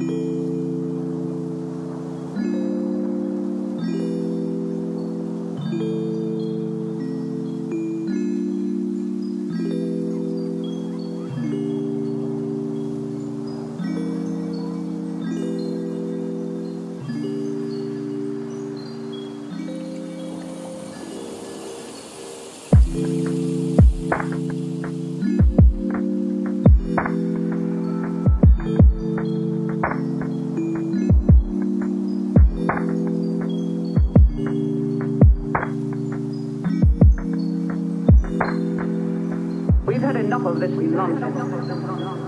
Bye. That we launch it.